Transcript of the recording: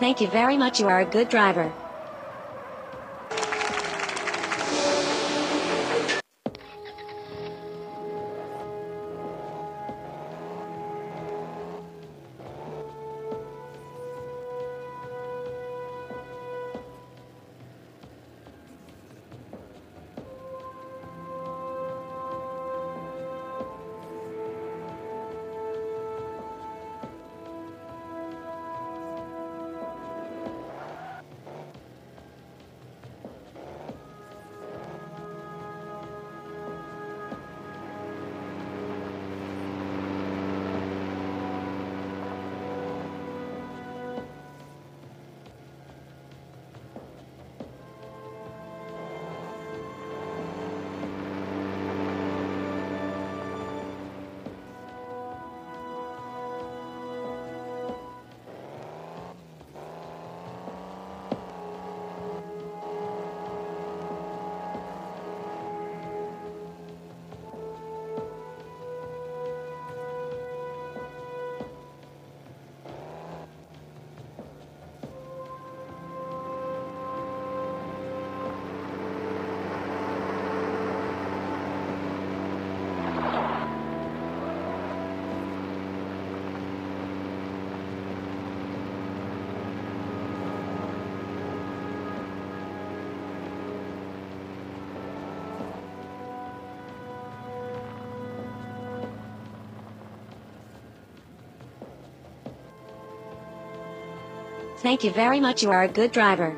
Thank you very much. You are a good driver. Thank you very much. You are a good driver.